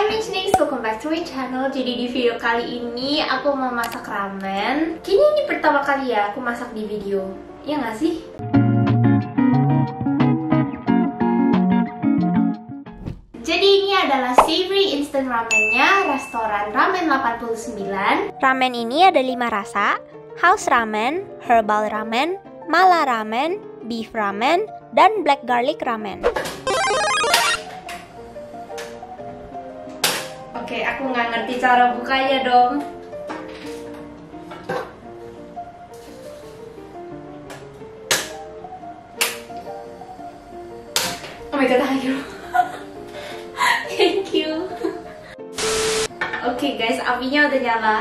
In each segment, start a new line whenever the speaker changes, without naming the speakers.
Hai Mitchnix, welcome back to my channel. Jadi di video kali ini aku mau masak ramen. Kini ini pertama kali ya aku masak di video. Iya gak sih? Jadi ini adalah savory instant ramennya restoran Ramen 89
Ramen ini ada 5 rasa, house ramen, herbal ramen, mala ramen, beef ramen, dan black garlic ramen.
Oke, aku nggak ngerti cara bukanya dong. Oh my god, ayo. Thank you. Oke guys, apinya udah nyala.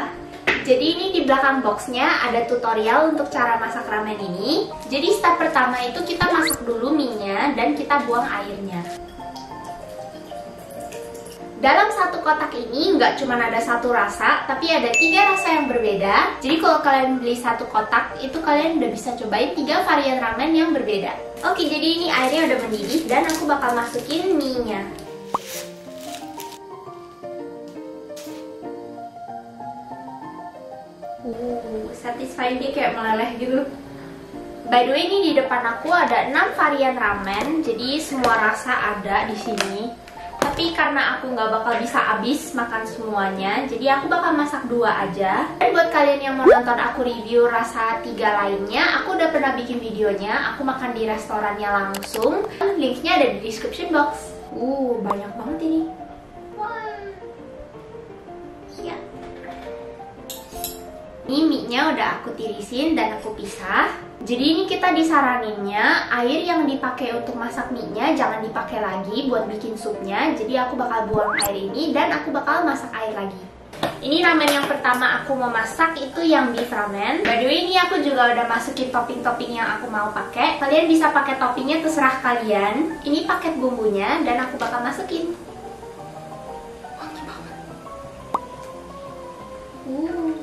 Jadi ini di belakang boxnya ada tutorial untuk cara masak ramen ini. Jadi step pertama itu kita masak dulu minyak dan kita buang airnya. Dalam satu kotak ini nggak cuma ada satu rasa, tapi ada tiga rasa yang berbeda. Jadi kalau kalian beli satu kotak, itu kalian udah bisa cobain tiga varian ramen yang berbeda. Oke, jadi ini airnya udah mendidih dan aku bakal masukin mie-nya. Uh, satisfying dia kayak meleleh gitu. By the way, ini di depan aku ada 6 varian ramen, jadi semua rasa ada di sini. Tapi karena aku nggak bakal bisa habis makan semuanya, jadi aku bakal masak dua aja. Dan buat kalian yang mau nonton aku review rasa tiga lainnya, aku udah pernah bikin videonya. Aku makan di restorannya langsung. Linknya ada di description box. Uh, banyak banget ini. Wah. Ya. Ini mie-nya udah aku tirisin dan aku pisah. Jadi ini kita disaraninnya air yang dipakai untuk masak mie-nya jangan dipakai lagi buat bikin supnya. Jadi aku bakal buang air ini dan aku bakal masak air lagi. Ini ramen yang pertama aku mau masak itu yang beef ramen. By the way ini aku juga udah masukin topping-topping yang aku mau pakai. Kalian bisa pakai toppingnya terserah kalian. Ini paket bumbunya dan aku bakal masukin. Wangi banget. Uh.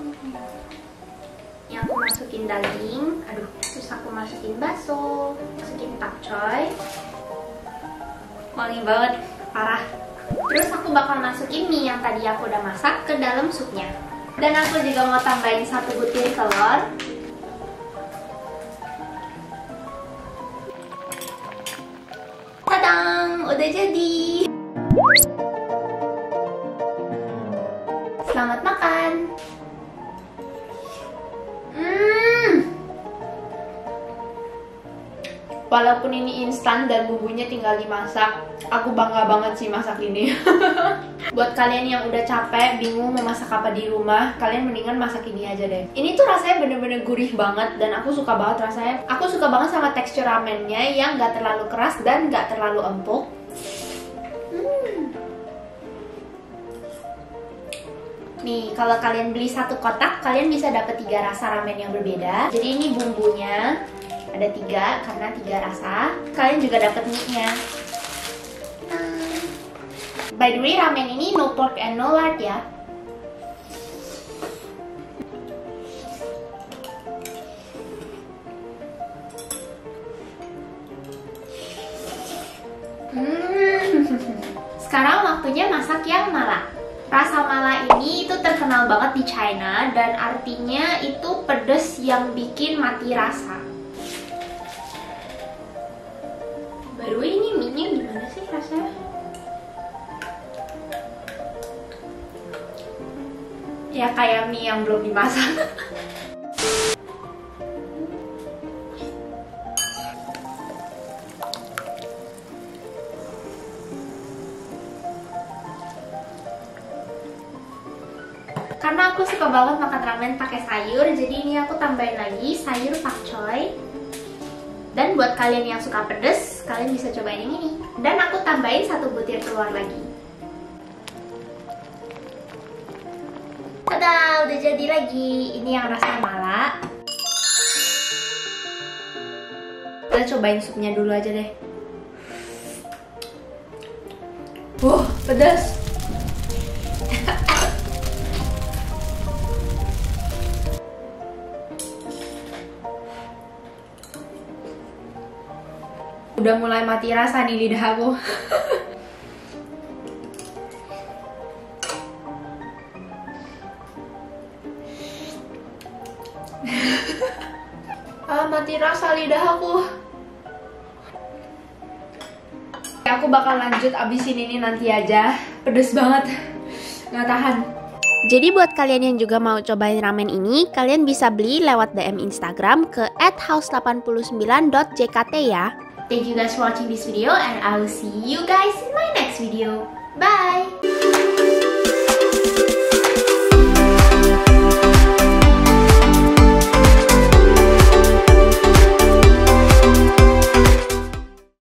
Ini aku masukin daging. Aduh, terus aku masukin bakso, masukin pakcoy. Wangi banget, parah. Terus aku bakal masukin mie yang tadi aku udah masak ke dalam supnya. Dan aku juga mau tambahin satu butir telur. Tadang, udah jadi. Walaupun ini instan dan bumbunya tinggal dimasak, aku bangga banget sih masak ini. Buat kalian yang udah capek, bingung mau masak apa di rumah, kalian mendingan masak ini aja deh. Ini tuh rasanya bener-bener gurih banget dan aku suka banget rasanya. Aku suka banget sama tekstur ramennya yang gak terlalu keras dan gak terlalu empuk. Hmm. Nih, kalau kalian beli satu kotak, kalian bisa dapat tiga rasa ramen yang berbeda. Jadi ini bumbunya ada tiga karena tiga rasa. Kalian juga dapat mie-nya. By the way, ramen ini no pork and no lard ya. Hmm. Sekarang waktunya masak yang mala. Rasa mala ini itu terkenal banget di China dan artinya itu pedes yang bikin mati rasa. Sih rasanya? Ya kayak mie yang belum dimasak. Karena aku suka banget makan ramen pakai sayur, jadi ini aku tambahin lagi sayur pakcoy. Dan buat kalian yang suka pedes, kalian bisa cobain yang ini. Dan aku tambahin satu butir telur lagi. Tada, udah jadi lagi. Ini yang rasa mala. Kita cobain supnya dulu aja deh. Wah, pedas. udah mulai mati rasa di lidah aku. Ah mati rasa lidah aku. Ya, aku bakal lanjut abisin ini nanti aja. Pedes banget. Nggak tahan.
Jadi buat kalian yang juga mau cobain ramen ini, kalian bisa beli lewat DM Instagram ke @house89.jkt ya.
Thank you guys for watching this video and I will see you guys in my next video. Bye!